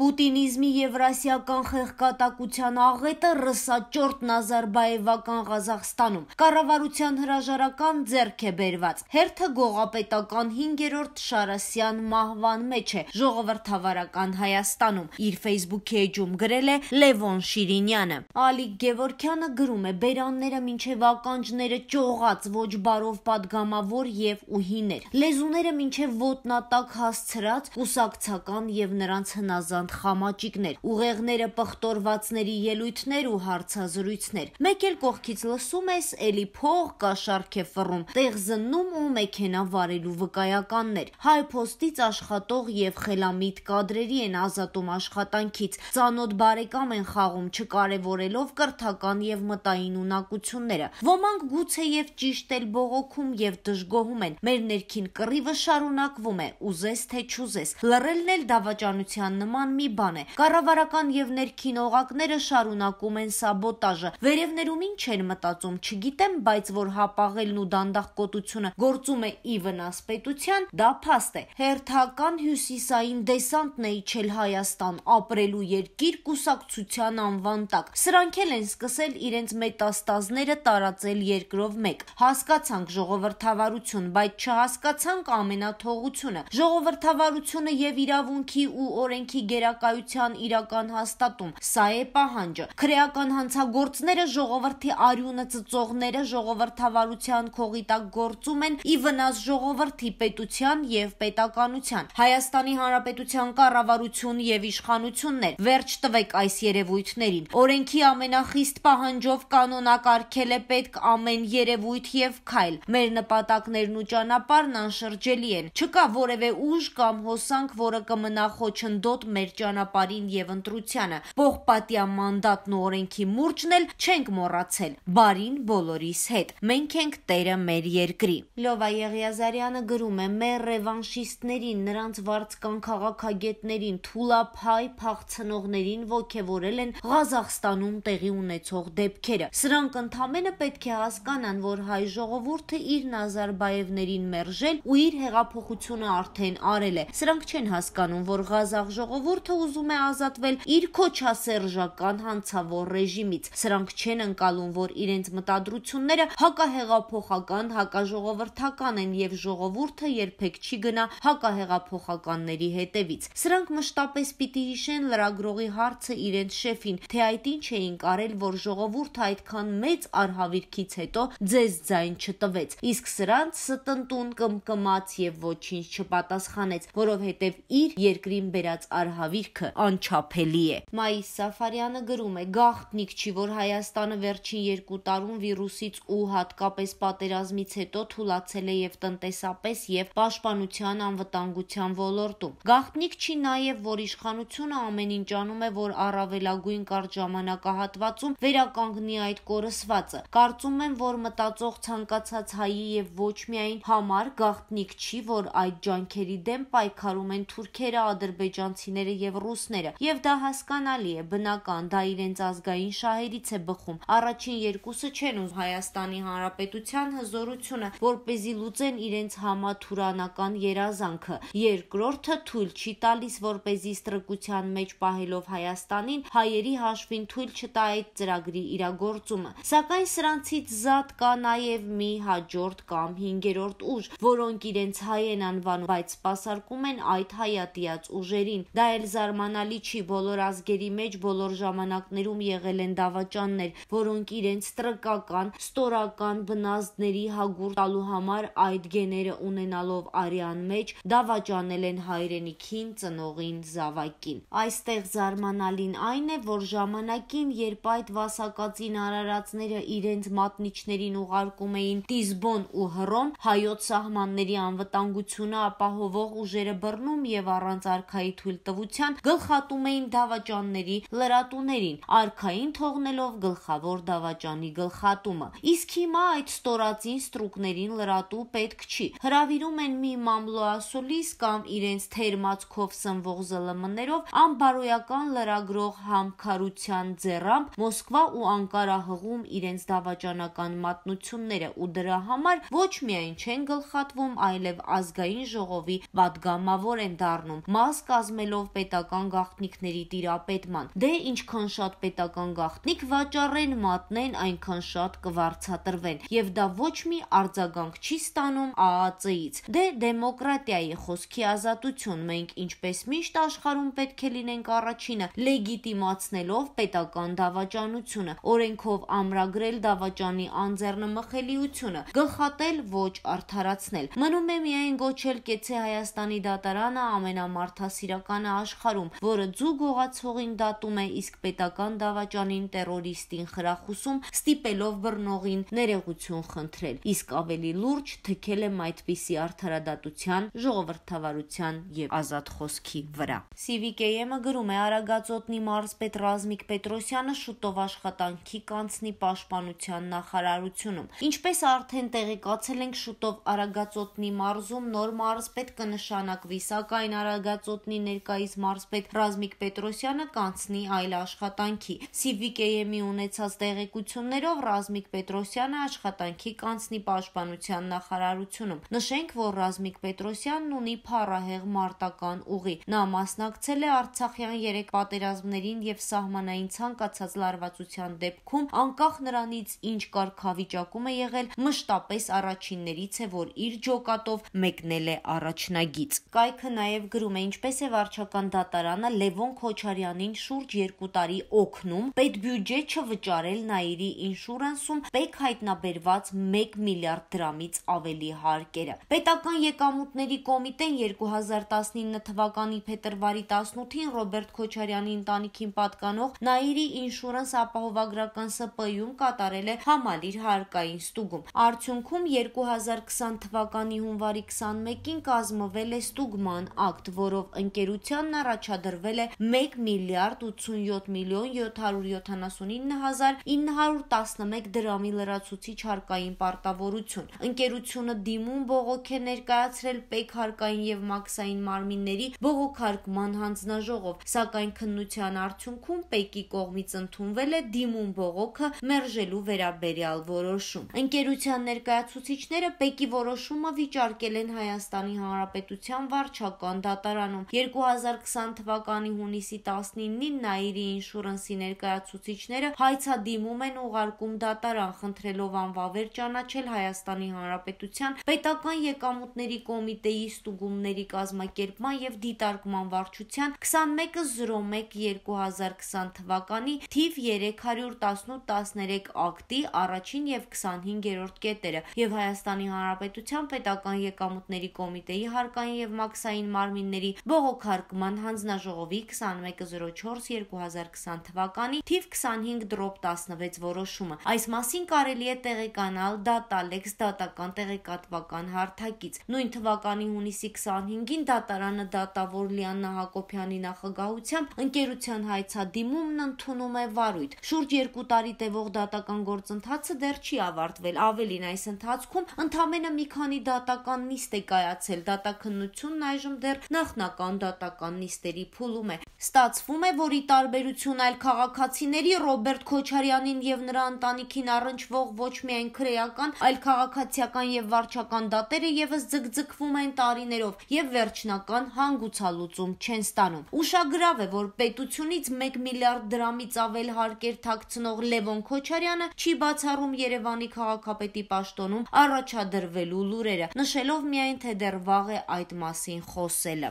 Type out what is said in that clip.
Պուտինիզմի եվրասիական խեղկատակության աղետը ռսաճորտ Նազարբաևական Ղազախստանում կառավարության հրաժարական ձեռք է բերված։ Հերթը գողապետական 5-րդ Շարասյան մահվան մեջ է ժողովրդավարական Հայաստանում։ Իր Facebook-ի էջում գրել է Լևոն Շիրինյանը։ Ալիկ Գևորքյանը գրում է. «Բերանները մինչև ականջները ճողած, ոչ բարով падգամավոր եւ ուհիներ։ Լեզուները մինչև ոտնատակ հասցրած, կուսակցական եւ նրանց հնազանդ անհանգստանալիք խամաճիկներ, ուղեղները պղտորվածների ելույթներ ու հարցազրույցներ։ Մեկ էլ կողքից լսում ես էլի փող կա շարք է ֆռում, տեղ զննում ու մեքենա վարելու վկայականներ։ Հայ փոստից աշխատող եւ խելամիտ կադրերի են ազատում աշխատանքից, ծանոթ բարեկամ են խաղում, չկարևորելով կրթական եւ մտային ունակությունները։ Ոմանք գուցե եւ ճիշտ էլ բողոքում եւ դժգոհում են։ Մեր ներքին կռիվը շարունակվում է, ուզես թե չուզես։ Լռելն էլ դավաճանության նման մի բան է։ Կառավարական եւ ներքին օղակները շարունակում են սաբոտաժը։ Վերևներում ինչ են մտածում, չգիտեմ, բայց որ հապաղելն ու դանդաղկոտությունը գործում է ի վնաս պետության, դա փաստ է։ Հերթական հյուսիսային դեսանտն է իջել Հայաստան, ապրելու երկիր կուսակցության անվան տակ։ Սրանք էլ են սկսել իրենց մետաստազները տարածել երկրով մեկ։ Հասկացանք ժողովրդավարություն, բայց չհասկացանք ամենաթողությունը։ Ժողովրդավարությունը եւ իրավունքի ու օրենքի գերա քրեակայության իրական հաստատում։ Սա է պահանջը։ Քրեական հանցագործները ժողովրդի արյունը ծծողները ժողովրդավարության քողի տակ գործում են ի վնաս ժողովրդի պետության եւ պետականության։ Հայաստանի Հանրապետության կառավարություն եւ իշխանություններ վերջ տվեք այս երևույթներին։ Օրենքի ամենախիստ պահանջով կանոնակարգել է պետք ամեն երևույթ եւ քայլ։ Մեր նպատակներն ու ճանապարհն անշրջելի են։ Չկա որևէ ուժ կամ հոսանք, որը կմնա խոչընդոտ մեր ճանապարհին եւ ընտրությանը։ Պողպատյան մանդատն ու օրենքի մուրճն էլ չենք մոռացել։ Բարին բոլորիս հետ։ Մենք ենք տերը մեր երկրի։ Լովա Եղիազարյանը գրում է. «Մեր ռևանշիստներին, նրանց վարձկան քաղաքագետներին, թուլափայ փախցնողներին ողքեվորել են Ղազախստանում տեղի ունեցող դեպքերը։ Սրանք ընդամենը պետք է հասկանան, որ հայ ժողովուրդը իր Նազարբաևներին մերժել ու իր հեղափոխությունը արդեն արել է։ Սրանք չեն հասկանում, որ Ղազախ ժողովուրդը ժողովուրդը ուզում է ազատվել իր քոչասերժական հանցավոր ռեժիմից։ Սրանք չեն ընկալում, որ իրենց մտադրությունները հակահեղափոխական, հակաժողովրդական են եւ ժողովուրդը երբեք չի գնա հակահեղափոխականների հետևից։ Սրանք մշտապես պիտի հիշեն լրագրողի հարցը իրենց շեֆին, թե այդ ինչ էին կարել, որ ժողովուրդը այդքան մեծ արհավիրքից հետո ձեզ ձայն չտվեց։ Իսկ սրանց ստնտուն կմկմաց եւ ոչինչ չպատասխանեց, որովհետեւ իր երկրին բերած արհավիր դիրքը անչափելի է։ Մայիս Սաֆարյանը գրում է. «Գաղտնիք չի, որ Հայաստանը վերջին երկու տարում վիրուսից ու հատկապես պատերազմից հետո թուլացել է եւ տնտեսապես եւ պաշտպանության անվտանգության ոլորտում։ Գաղտնիք չի նաեւ, որ իշխանությունը ամեն ինչ անում է, որ առավելագույն կարճ ժամանակահատվածում վերականգնի այդ կորսվածը։ Կարծում եմ, որ մտածող ցանկացած հայի եւ ոչ միայն համար գաղտնիք չի, որ այդ ջանքերի դեմ պայքարում են թուրքերը, ադրբեջանցիները եւ ռուսները, եւ դա հասկանալի է, բնական, դա իրենց ազգային շահերից է բխում։ Առաջին երկուսը չեն ուզ Հայաստանի Հանրապետության հզորությունը, որ เป զի լուծեն իրենց համաթուրանական երազանքը։ Երկրորդը թույլ չի տալիս, որ เป զի ստրկության մեջ պահելով Հայաստանին հայերի հաշվին թույլ չտա այդ ծրագրի իրագործումը։ Սակայն սրանցից զատ կա նաեւ մի հաջորդ կամ 5-րդ ուժ, որոնք իրենց հայ են անվանում, բայց սпасարկում են այդ հայատիած ուժերին։ Դա էլ զարմանալի չի, բոլոր ազգերի մեջ բոլոր ժամանակներում եղել են դավաճաններ, որոնք իրենց տրկական, ստորական բնազդների հագուր տալու համար այդ գեները ունենալով արյան մեջ դավաճանել են հայրենիքին, ծնողին, զավակին։ Այստեղ զարմանալին այն է, որ ժամանակին, երբ այդ վասակածին արարածները իրենց մատնիչներին ուղարկում էին Տիզբոն ու Հռոմ, հայոց սահմանների անվտանգությունը ապահովող ուժերը բռնում եւ առանց արքայի թույլտվության աջակցության գլխատում էին դավաճանների լրատուներին, արքային թողնելով գլխավոր դավաճանի գլխատումը։ Իսկ հիմա այդ ստորածին ստրուկներին լրատու պետք չի։ Հրավիրում են մի մամլոասուլիս կամ իրենց թերմացքով սնվող ԶԼՄ-ներով անբարոյական լրագրող համքարության ձեռամբ Մոսկվա ու Անկարա հողում իրենց դավաճանական մատնությունները ու դրա համար ոչ միայն չեն գլխատվում, այլև ազգային ժողովի պատգամավոր են դառնում, մաս կազմելով պետ պետական գաղտնիքների տիրապետման։ Դե ինչքան շատ պետական գաղտնիք վաճառեն, մատնեն, այնքան շատ կվարձատրվեն, եւ դա ոչ մի արձագանք չի ստանում ԱԱԾ-ից։ Դե դեմոկրատիայի խոսքի ազատություն մենք ինչպես միշտ աշխարհում պետք է լինենք առաջինը, լեգիտիմացնելով պետական դավաճանությունը, օրենքով ամրագրել դավաճանի անձեռնմխելիությունը, գլխատել ոչ արդարացնել։ Մնում է միայն գոչել կեցե Հայաստանի դատարանը ամենամարթասիրականը աշխարհում, որը ձու գողացողին դատում է, իսկ պետական դավաճանին terroristին խրախուսում, ստիպելով բռնողին ներեգություն խնդրել։ Իսկ ավելի լուրջ թքել եմ այդպիսի արդարադատության, ժողովրդավարության եւ ազատ խոսքի վրա։ CVKM-ը գրում է Արագածոտնի մարզպետ Ռազմիկ Պետրոսյանը շուտով աշխատանքի կանցնի պաշտպանության նախարարությունում։ Ինչպես արդեն տեղեկացել ենք, շուտով Արագածոտնի մարզում նոր մարզպետ կնշանակվի, սակայն Արագածոտնի ներկայիս մարզպետ Ռազմիկ Պետրոսյանը կանցնի այլ աշխատանքի։ CVKM-ի ունեցած տեղեկություններով Ռազմիկ Պետրոսյանը աշխատանքի կանցնի պաշտպանության նախարարությունում։ Նշենք, որ Ռազմիկ Պետրոսյանն ունի փառահեղ մարտական ուղի։ Նա մասնակցել է Արցախյան 3 պատերազմներին եւ սահմանային ցանկացած լարվածության դեպքում, անկախ նրանից ինչ կարգավիճակում է եղել, մշտապես առաջիններից է, որ իր ջոկատով մեկնել է առաջնագիծ։ Կայքը նաեւ գրում է. Ինչպես է վարչական դատարանը Լևոն Քոչարյանին շուրջ 2 տարի օգնում պետբյուջե չվճարել Նաիրի ինշուրանսում պետք հայտնաբերված 1 միլիարդ դրամից ավելի հարկերը։ Պետական եկամուտների կոմիտեն 2019 թվականի փետրվարի 18-ին Ռոբերտ Քոչարյանի ընտանիքին պատկանող Նաիրի ինշուրանս ապահովագրական ՍՊ-ում կատարել է համալիր հարկային ստուգում։ Արդյունքում 2020 թվականի հունվարի 21-ին կազմվել է ստուգման ակտ, որով ընկերությանն առաջադրվել է 1 միլիարդ 87 միլիոն 779 հազար 911 դրամի լրացուցիչ հարկային պարտավորություն։ Ընկերությունը դիմում բողոք է ներկայացրել ՊԵԿ հարկային եւ մաքսային մարմինների բողոքարկման հանձնաժողով, սակայն քննության արդյունքում ՊԵԿ-ի կողմից ընդունվել է դիմում բողոքը մերժելու վերաբերյալ որոշում։ Ընկերության ներկայացուցիչները ՊԵԿ-ի որոշումը վիճարկել են Հայաստանի Հանրապետության վարչական դատարանում։ 2020 թվականի հունիսի 19-ին Նաիրի ինշուրանսի ներկայացուցիչները հայցադիմում են ուղարկում դատարան, խնդրելով անվավեր ճանաչել Հայաստանի Հանրապետության պետական եկամուտների կոմիտեի ստուգումների կազմակերպման եւ դիտարկման վարչության 2101-2020 թվականի թիվ 318-13 ակտի առաջին եւ 25-րդ կետերը եւ Հայաստանի Հանրապետության պետական եկամուտների կոմիտեի հարկային եւ մաքսային մարմինների բողոքարկման հանձնաժողովի 2104-2020 թվականի թիվ 25-16 որոշումը։ Այս մասին կարելի է տեղեկանալ Datalinx դատական տեղեկատվական հարթակից։ Նույն թվականի հունիսի 25-ին դատարանը դատավոր Լիաննա Հակոբյանի նախագահությամբ ընկերության հայցադիմումն ընդունում է վարույթ։ Շուրջ 2 տարի տևող դատական գործընթացը դեռ չի ավարտվել։ Ավելին այս ընթացքում ընդամենը մի քանի դատական նիստ է կայացել։ Դատաքննությունն այժմ դեռ նախնական դատական նիստերի փուլում է։ Ստացվում է, որ ի տարբերություն այլ քաղաքացիների Ռոբերտ Քոչարյանին եւ նրա ընտանիքին առնչվող ոչ միայն քրեական, այլ քաղաքացիական եւ վարչական դատերը եւս ձգձգվում են տարիներով եւ վերջնական հանգուցալուծում չեն ստանում։ Ուշագրավ է, որ պետությունից 1 միլիարդ դրամից ավել հարկեր թաքցնող Լևոն Քոչարյանը չի բացառում Երևանի քաղաքապետի պաշտոնում առաջադրվելու լուրերը, նշելով միայն թե դեռ վաղ է այդ մասին խոսելը։